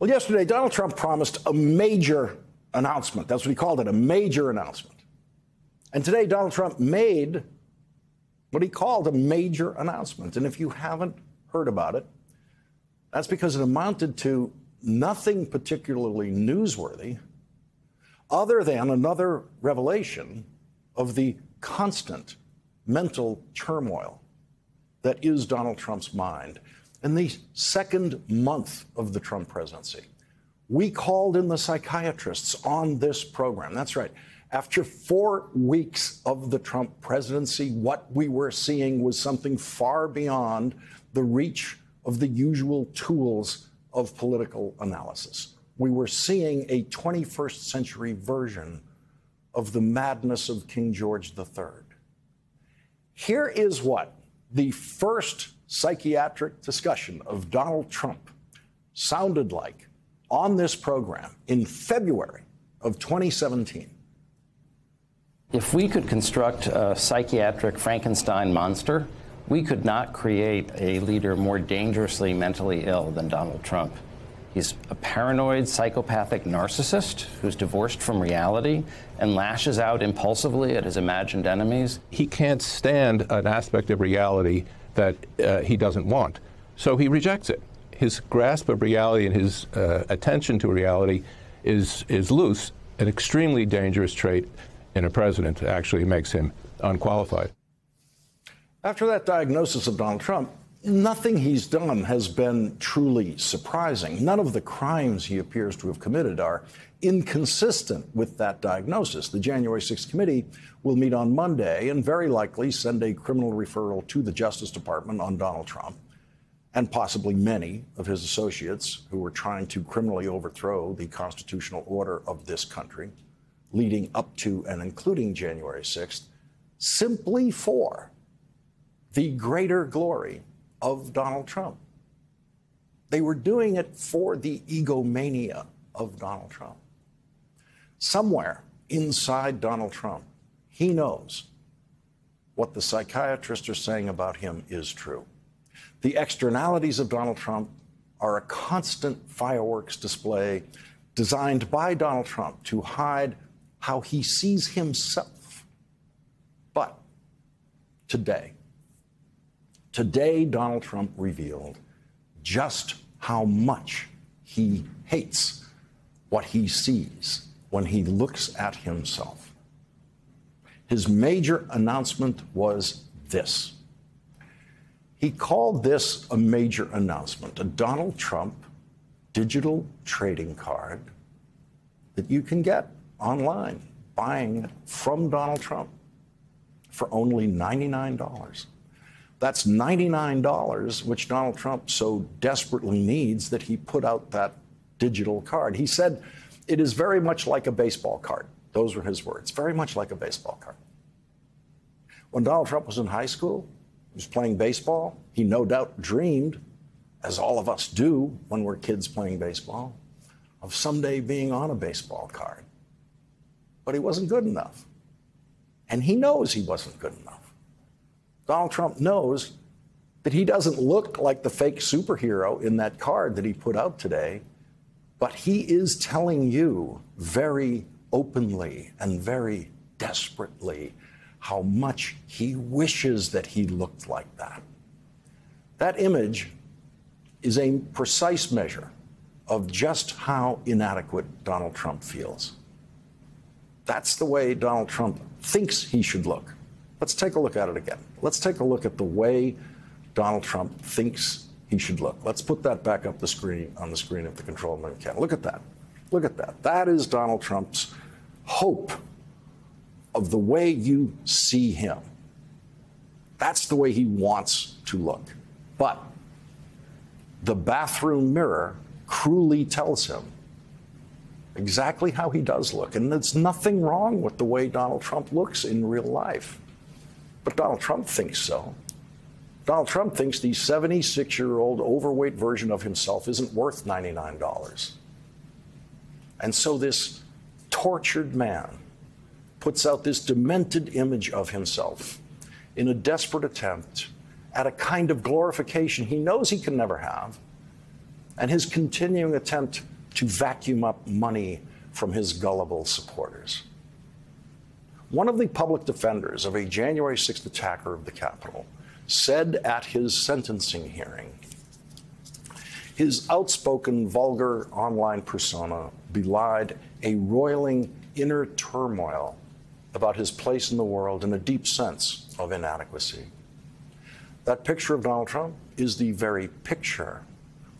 Well, yesterday, Donald Trump promised a major announcement. That's what he called it a major announcement. And today, Donald Trump made what he called a major announcement. And if you haven't heard about it, that's because it amounted to nothing particularly newsworthy other than another revelation of the constant mental turmoil that is Donald Trump's mind. In the second month of the Trump presidency, we called in the psychiatrists on this program. That's right. After four weeks of the Trump presidency, what we were seeing was something far beyond the reach of the usual tools of political analysis. We were seeing a 21st century version of the madness of King George III. Here is what the first psychiatric discussion of Donald Trump sounded like on this program in February of 2017. If we could construct a psychiatric Frankenstein monster, we could not create a leader more dangerously mentally ill than Donald Trump. He's a paranoid, psychopathic narcissist who's divorced from reality and lashes out impulsively at his imagined enemies. He can't stand an aspect of reality that uh, he doesn't want, so he rejects it. His grasp of reality and his uh, attention to reality is, is loose, an extremely dangerous trait in a president actually makes him unqualified. After that diagnosis of Donald Trump, nothing he's done has been truly surprising. None of the crimes he appears to have committed are inconsistent with that diagnosis. The January 6th committee will meet on Monday and very likely send a criminal referral to the Justice Department on Donald Trump and possibly many of his associates who were trying to criminally overthrow the constitutional order of this country leading up to and including January 6th, simply for the greater glory of Donald Trump. They were doing it for the egomania of Donald Trump. Somewhere inside Donald Trump, he knows what the psychiatrists are saying about him is true. The externalities of Donald Trump are a constant fireworks display designed by Donald Trump to hide how he sees himself. But today, today, Donald Trump revealed just how much he hates what he sees when he looks at himself. His major announcement was this. He called this a major announcement, a Donald Trump digital trading card that you can get online buying from Donald Trump for only $99. That's $99, which Donald Trump so desperately needs that he put out that digital card. He said it is very much like a baseball card. Those were his words, very much like a baseball card. When Donald Trump was in high school, he was playing baseball. He no doubt dreamed, as all of us do when we're kids playing baseball, of someday being on a baseball card but he wasn't good enough. And he knows he wasn't good enough. Donald Trump knows that he doesn't look like the fake superhero in that card that he put out today, but he is telling you very openly and very desperately how much he wishes that he looked like that. That image is a precise measure of just how inadequate Donald Trump feels. That's the way Donald Trump thinks he should look. Let's take a look at it again. Let's take a look at the way Donald Trump thinks he should look. Let's put that back up the screen on the screen if the control room can. Look at that. Look at that. That is Donald Trump's hope of the way you see him. That's the way he wants to look. But the bathroom mirror cruelly tells him exactly how he does look. And there's nothing wrong with the way Donald Trump looks in real life. But Donald Trump thinks so. Donald Trump thinks the 76 year old overweight version of himself isn't worth $99. And so this tortured man puts out this demented image of himself in a desperate attempt at a kind of glorification he knows he can never have and his continuing attempt to vacuum up money from his gullible supporters. One of the public defenders of a January 6th attacker of the Capitol said at his sentencing hearing his outspoken, vulgar online persona belied a roiling inner turmoil about his place in the world and a deep sense of inadequacy. That picture of Donald Trump is the very picture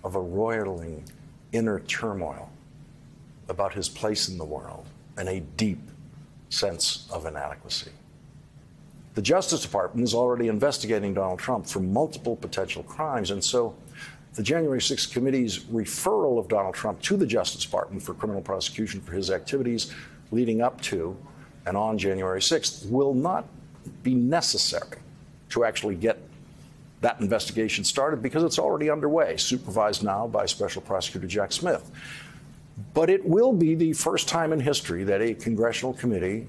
of a roiling inner turmoil about his place in the world and a deep sense of inadequacy. The Justice Department is already investigating Donald Trump for multiple potential crimes, and so the January 6th committee's referral of Donald Trump to the Justice Department for criminal prosecution for his activities leading up to and on January 6th will not be necessary to actually get that investigation started because it's already underway, supervised now by Special Prosecutor Jack Smith. But it will be the first time in history that a congressional committee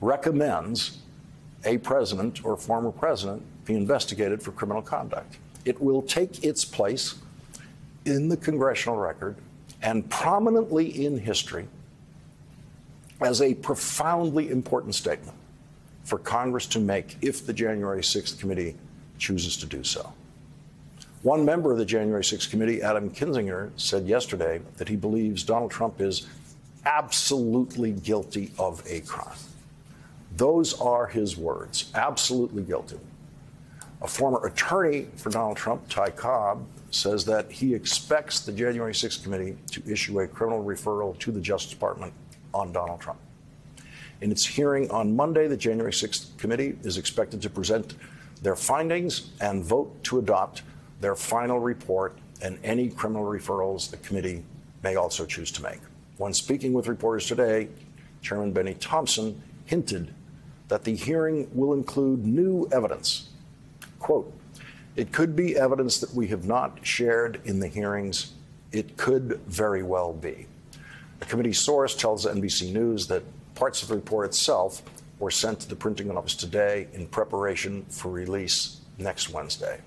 recommends a president or former president be investigated for criminal conduct. It will take its place in the congressional record and prominently in history as a profoundly important statement for Congress to make if the January 6th committee chooses to do so. One member of the January 6th committee, Adam Kinzinger, said yesterday that he believes Donald Trump is absolutely guilty of a crime. Those are his words, absolutely guilty. A former attorney for Donald Trump, Ty Cobb, says that he expects the January 6th committee to issue a criminal referral to the Justice Department on Donald Trump. In its hearing on Monday, the January 6th committee is expected to present their findings and vote to adopt their final report and any criminal referrals the committee may also choose to make. When speaking with reporters today, Chairman Benny Thompson hinted that the hearing will include new evidence. Quote, it could be evidence that we have not shared in the hearings. It could very well be. A committee source tells NBC News that parts of the report itself were sent to the printing office today in preparation for release next Wednesday.